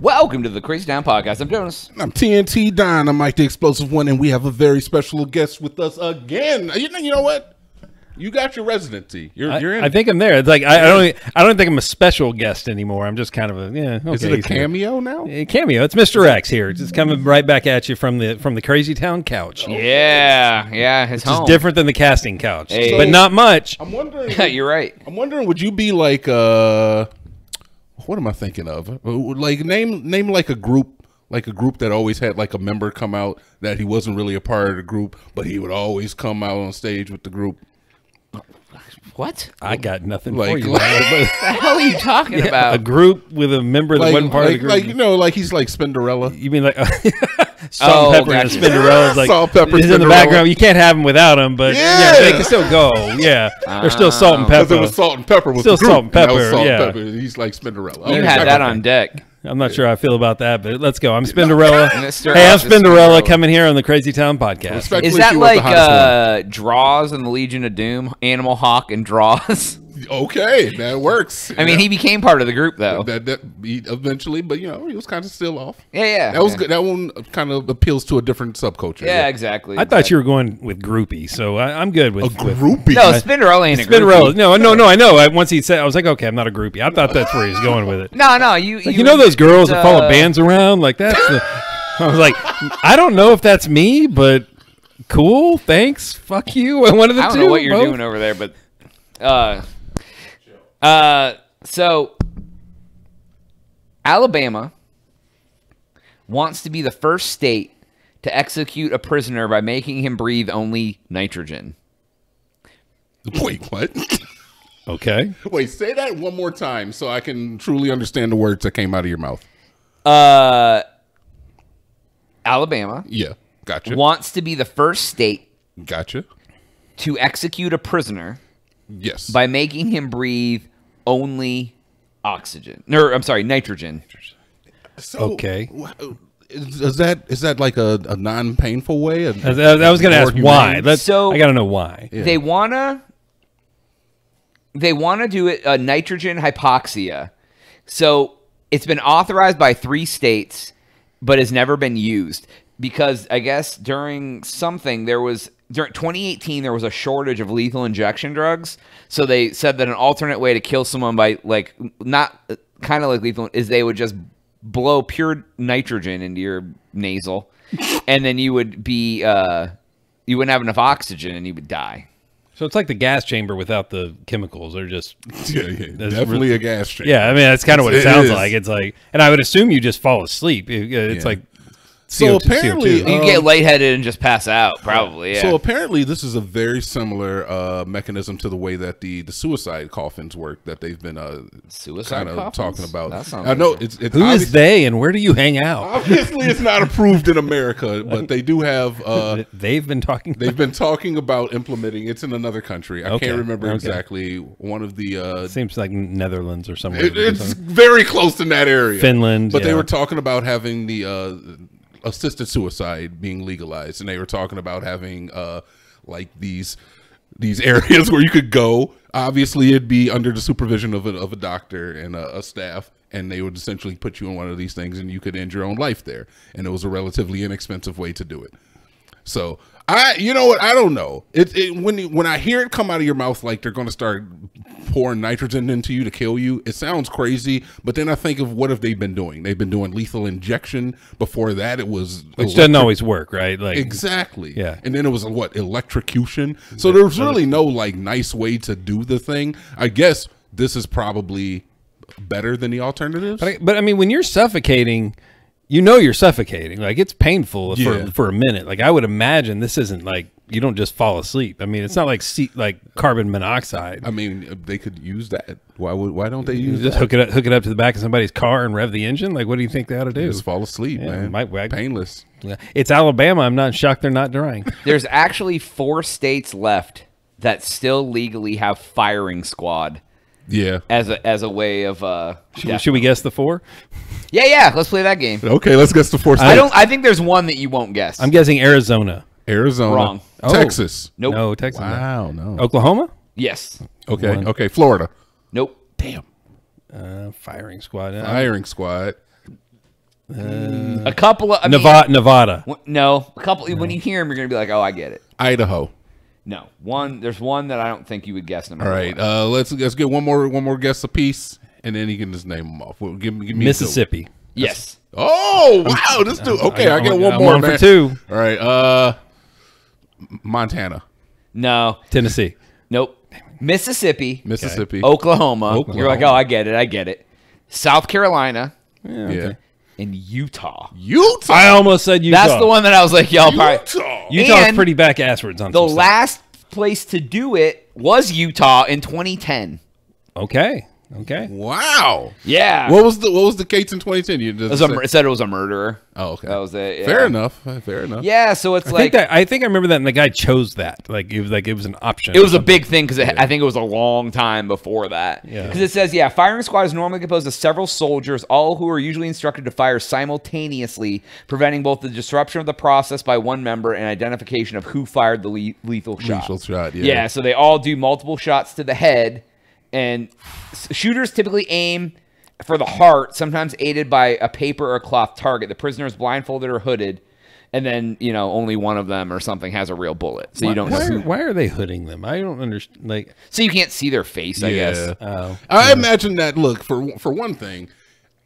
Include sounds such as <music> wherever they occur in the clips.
Welcome to the Crazy Town Podcast. I'm Jonas. I'm TNT Don. I'm Mike the Explosive One, and we have a very special guest with us again. You know, you know what? You got your residency. You're, I, you're in. I think I'm there. It's like I, I don't. I don't think I'm a special guest anymore. I'm just kind of a yeah. Okay, Is it a he's here. cameo now? A cameo. It's Mr. X here. Just coming right back at you from the from the Crazy Town couch. Yeah, yeah, his Which is different than the casting couch, Hey. but not much. I'm wondering. Yeah, <laughs> you're right. I'm wondering. Would you be like uh, what am I thinking of? Uh, Like name name like a group. Like a group that always had like a member come out that he wasn't really a part of the group, but he would always come out on stage with the group. What? I got nothing for Like, you. What the hell are you talking <laughs> a about? A group with a member that like, wasn't part like, of the group. like you know, like he's like Spinderella. you mean like <laughs> <laughs> salt Oh, and pepper and gotcha. Spinderella? is like Salt, pepper, is in the background. You can't have them without them, but yeah, Yeah. they can still go. Yeah, they're still salt and Because pepper. it was salt and pepper. Was Still salt and that was pepper, salt yeah. and pepper. He's like Spinderella. you Okay, had I that on deck. I'm not sure how I feel about that, but let's go. I'm Spinderella. <laughs> Hey, I'm Spinderella Spinderella. coming here on the Crazy Town podcast. Is that like the hottest one. uh, Droz and the Legion of Doom? Animal Hawk and Droz? <laughs> Okay, that works. I mean, he became part of the group, though. that, that he eventually, but you know, he was kind of still off. Yeah, yeah. That was yeah. good. That one kind of appeals to a different subculture. Yeah, exactly. I thought you were going with groupie, so I, I'm good with a with groupie. No, Spinderella ain't a Spinderella. groupie. No, no, no. I know. I, once he said, I was like, okay, I'm not a groupie. I thought that's where he's going with it. No, no, you. Like, you know those girls that follow uh, bands around? Like that's. The, I was like, I don't know if that's me, but cool. Thanks. Fuck you. <laughs> One of the I don't two. know what you're both. doing over there, but uh, uh, so Alabama wants to be the first state to execute a prisoner by making him breathe only nitrogen. Wait, what? <laughs> Okay. Wait, say that one more time so I can truly understand the words that came out of your mouth. Uh, Alabama Yeah, gotcha. wants to be the first state Gotcha. to execute a prisoner Yes. by making him breathe only oxygen. Or I'm sorry, nitrogen. So, Okay. wh- Is, is that is that like a, a non-painful way? A- I, was- I was going to ask why. humane? Let's, So- I got to know why. They wanna they wanna do it uh, nitrogen hypoxia. So it's been authorized by three states, but has never been used because I guess during something there was during 2018 there was a shortage of lethal injection drugs. So they said that an alternate way to kill someone by like not kind of like lethal is they would just blow pure nitrogen into your nasal, <laughs> and then you would be uh, you wouldn't have enough oxygen and you would die. So it's like the gas chamber without the chemicals. They're just. <laughs> yeah, yeah, That's definitely a gas chamber. Yeah, I mean that's kind of what it, It sounds is. like. It's like, and I would assume you just fall asleep. It- It's Yeah. like So CO2, apparently, CO2. You um, get lightheaded and just pass out, probably. Yeah. So apparently, this is a very similar uh, mechanism to the way that the, the suicide coffins work that they've been uh, Suicide kind of talking about. That I know it's, it's who obvious- is they and where do you hang out? obviously it's not approved in America, <laughs> but they do have. Uh, <laughs> They've been talking. they've been talking about implementing. It's in another country. I Okay, can't remember okay. exactly. One of the. Uh, Seems like Netherlands or somewhere. it- it's very close in that area. Finland, but they were talking about having the uh, assisted suicide being legalized, and they were talking about having uh, like these these <laughs> areas where you could go. Obviously, it'd be under the supervision of a, of a doctor and a, a staff, and they would essentially put you in one of these things, and you could end your own life there. And it was a relatively inexpensive way to do it. So I, you know what? I don't know. It, it when when I hear it come out of your mouth like they're going to start pouring nitrogen into you to kill you, it sounds crazy. But then I think of what have they been doing? They've been doing lethal injection. Before that, it was which doesn't always work, right? Like exactly. Yeah. and then it was what electrocution. So there's really no like nice way to do the thing. I guess this is probably better than the alternatives. But I, but I mean, when you're suffocating, you know you're suffocating. Like it's painful Yeah. for for a minute. Like I would imagine this isn't like you don't just fall asleep. I mean, it's not like se- like carbon monoxide. I mean, they could use that. Why would? Why don't they You use just that? hook it up, hook it up to the back of somebody's car and rev the engine. Like, what do you think they ought to do? Just fall asleep, Yeah, man. might wag- Painless. Yeah. It's Alabama. I'm not shocked they're not drying. <laughs> There's actually four states left that still legally have firing squad Yeah. as a as a way of uh. Should, should we guess the four? Yeah, yeah. Let's play that game. Okay, let's guess the four states. I don't. I think there's one that you won't guess. I'm guessing Arizona. Arizona. Wrong. Oh. Texas. nope. No, Texas. Wow, no. Oklahoma. Yes. Okay, One. okay. Florida. Nope. Damn. Uh, firing squad. Uh, Firing squad. a couple of I mean, Nevada. Nevada. no, a couple. When you hear them, you're gonna be like, "Oh, I get it." Idaho. No, one. There's one that I don't think you would guess. All right, uh, let's let's get one more one more guess apiece, and then you can just name them off. Well, give, me- give me Mississippi. yes. Oh wow, this dude. Okay, I, I'm- get one I'm more. one for man. two. All right, uh, Montana, No. Tennessee. Nope. Mississippi. Mississippi. Oklahoma. Oklahoma. You're like, oh, I get it. I get it. South Carolina yeah. and Utah. Utah. I almost said Utah. That's the one that I was like, y'all probably. Utah. Utah's And pretty back asswards on The some stuff. last place to do it was Utah in 2010. Okay. Okay. Wow. Yeah. What was the what was the case in 2010? You just was a, it said it was a murderer. oh, okay. That was it. yeah. Fair enough. Fair enough. Yeah, so it's I like think that I think I remember that, and the guy chose that. Like it was like it was an option. It was a big thing because I think it was a long time before that. Yeah. Because it says, yeah, firing squad is normally composed of several soldiers, all who are usually instructed to fire simultaneously, preventing both the disruption of the process by one member and identification of who fired the le- lethal shot. Lethal shot, yeah. Yeah, so they all do multiple shots to the head, and shooters typically aim for the heart, sometimes aided by a paper or cloth target. The prisoner is blindfolded or hooded. And then you know only one of them or something has a real bullet, so you don't know Why, who are, why are they hooding them? I don't understand. Like, so you can't see their face, I Yeah. guess. oh, I imagine that. Look for for one thing,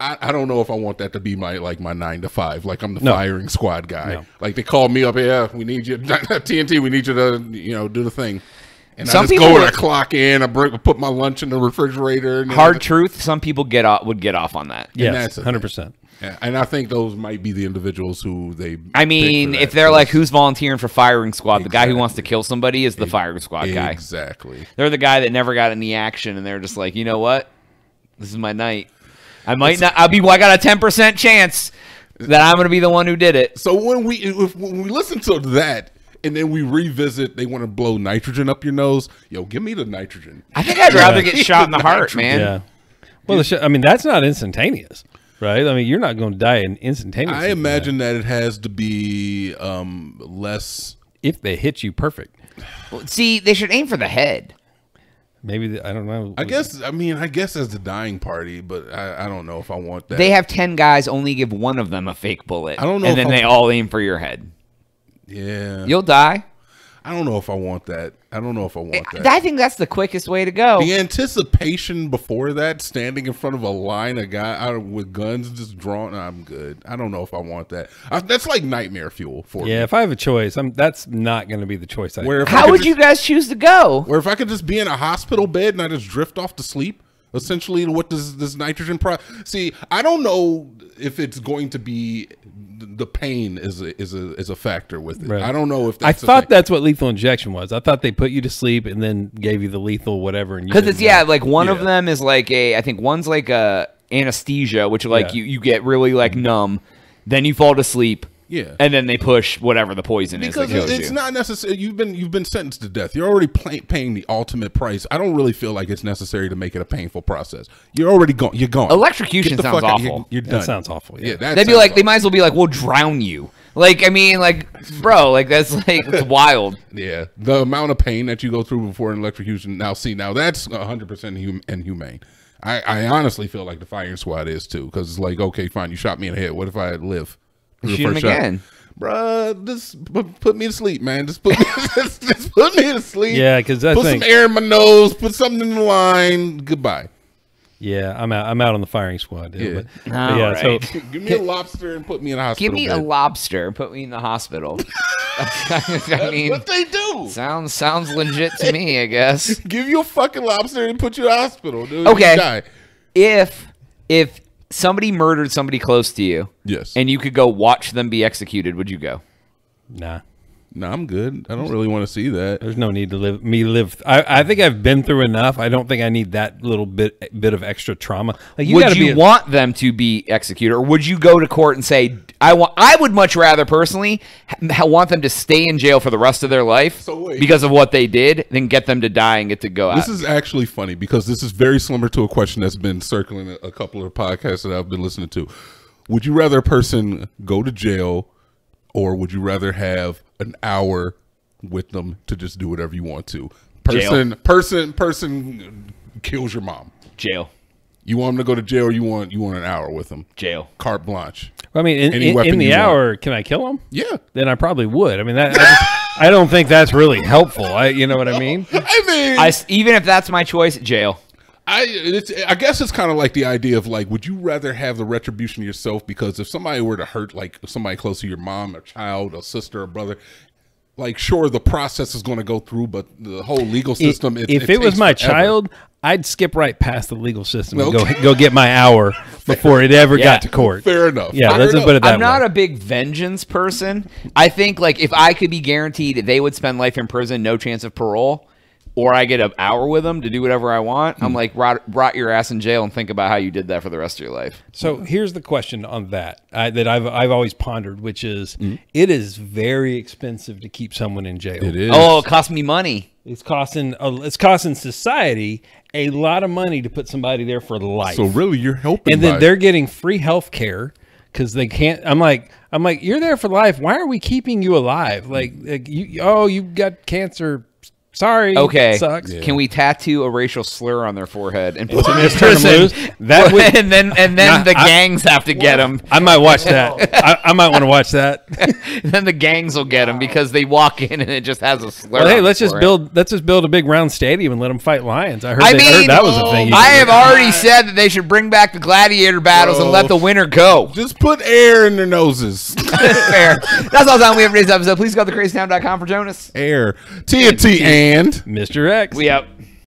I, I don't know if I want that to be my like my nine to five. Like I'm the No. firing squad guy. No. Like they call me up. Yeah, we need you <laughs> TNT. We need you to you know do the thing. And Some I just people go and I would- clock in. I break, put my lunch in the refrigerator. And then Hard truth, some people get off would get off on that. yes, that's hundred percent. Yeah, and I think those might be the individuals who they. I mean, if they're like, who's volunteering for firing squad? The guy who wants to kill somebody is the firing squad guy. exactly. They're the guy that never got any action, and they're just like, you know what? This is my night. I might not. I'll be. I got a ten percent chance that I'm going to be the one who did it. So when we if, when we listen to that and then we revisit, they want to blow nitrogen up your nose. Yo, give me the nitrogen. I think I'd rather get shot in the <laughs> heart, man. Yeah. Well, the sh- I mean, that's not instantaneous, right? I mean, you're not going to die in instantaneously. I from that. imagine that it has to be um, less. if they hit you perfect, See, they should aim for the head. maybe the, I don't know. I guess. I mean, I guess as the dying party, but I, I don't know if I want that. They have ten guys. Only give one of them a fake bullet. I don't know And if then I'm- they all aim for your head. Yeah, You'll die. I don't know if I want that. I don't know if I want eh, that. I think that's the quickest way to go. the anticipation before that, standing in front of a line of guy out with guns just drawn, I'm good. I don't know if I want that. I, that's like nightmare fuel for me. yeah, me. if I have a choice, I'm, that's not going to be the choice. I Where if How could would just- you guys choose to go? Or if I could just be in a hospital bed and I just drift off to sleep, essentially, what does this nitrogen pro? See, I don't know if it's going to be the pain is a, is a is a factor with it. Right. I don't know if I that's a thought that's what lethal injection was. I thought they put you to sleep and then gave you the lethal whatever. and Because it's didn't yeah, like one of them is like a I think one's like a anesthesia, which like Yeah. you you get really like numb, then you fall to sleep, Yeah. and then they push whatever the poison because is that kills it's you. not necessary. You've been you've been sentenced to death. You're already pay, paying the ultimate price. I don't really feel like it's necessary to make it a painful process. You're already gone. You're gone. Electrocution sounds fuck awful. You're, you're that done. sounds awful. Yeah, Yeah, that They'd be sounds like they might as well be like we'll drown you. Like I mean like bro like that's like it's <laughs> wild. Yeah, the amount of pain that you go through before an electrocution. Now, see, now that's hundred percent hum- inhumane. I, I honestly feel like the firing squad is too, because it's like, okay, fine, you shot me in the head. What if I live? Through the Shoot him first shot? again. Bruh, just put, put me to sleep, man. Just put me, <laughs> just, just put me to sleep. Yeah, 'cause I put think- some air in my nose, put something in the line. Goodbye. yeah. I'm out. I'm out on the firing squad. Yeah, Yeah. but, but yeah. right. So <laughs> Give me a lobster and put me in a hospital. Give me a lobster, put me in the hospital. <laughs> I mean what they do. sounds sounds legit to me, I guess. Give you a fucking lobster and put you in a hospital, dude. Okay. You die. If if somebody murdered somebody close to you Yes. and you could go watch them be executed, would you go? nah. No, I'm good. I don't really want to see that. There's no need to live me live. I, I think I've been through enough. I don't think I need that little bit bit of extra trauma. Like you would you be a- want them to be executed, or would you go to court and say, "I want"? I would much rather personally ha- want them to stay in jail for the rest of their life So because of what they did, than get them to die and get to go out. This is actually funny because this is very similar to a question that's been circling a, a couple of podcasts that I've been listening to. Would you rather a person go to jail or would you rather have an hour with them to just do whatever you want to? Person person person kills your mom. jail. You want them to go to jail, or you want you want an hour with them? Jail. Carte blanche. I mean, in, Any in, in the you want. hour, can I kill him? Yeah. Then I probably would. I mean, that I, just- I don't think that's really helpful. I, you know what I mean? <laughs> I mean, I s even if that's my choice, jail. I it's I guess it's kind of like the idea of like, would you rather have the retribution yourself? Because if somebody were to hurt like somebody close to your mom, or child, or sister, or brother, like sure the process is going to go through, but the whole legal system. if it, if it, was my forever. child, I'd skip right past the legal system and go go get my hour <laughs> before it ever Yeah. got to court. fair enough. Yeah, Fair let's enough. put it that I'm not way. a big vengeance person. I think like if I could be guaranteed that they would spend life in prison, no chance of parole, or I get an hour with them to do whatever I want, Hmm. I'm like rot, rot your ass in jail and think about how you did that for the rest of your life. So here's the question on that I, that I've I've always pondered, which is Mm-hmm. it is very expensive to keep someone in jail. It is. Oh, it costs me money. It's costing uh, it's costing society a lot of money to put somebody there for life. So really, you're helping. and then by- they're getting free health care because they can't i'm like i'm like you're there for life why are we keeping you alive like, like you oh you got cancer sorry Okay, sucks Can we tattoo a racial slur on their forehead and put them in Just turn 'em prison? loose? That would- <laughs> and then and then Nah, the I- gangs have to get them. i might watch that <laughs> I, I might want to watch that <laughs> then the gangs will get them because they walk in and it just has a slur. well hey let's just forehead. build let's just build a big round stadium and let them fight lions i heard, I they, mean, heard that was a thing you I have do. already said that they should bring back the gladiator battles and let oh. the winner go. just put air in their noses. Fair. That's all the time we have for today's episode. Please go to crazytown.com for Jonas. air TNT and. mr x We out.